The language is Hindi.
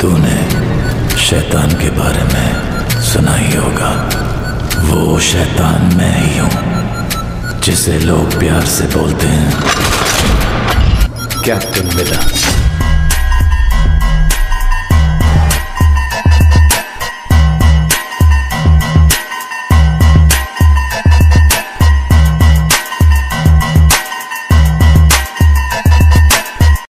तूने शैतान के बारे में सुना ही होगा। वो शैतान मैं ही हूँ, जिसे लोग प्यार से बोलते हैं। कैप्टन मिला?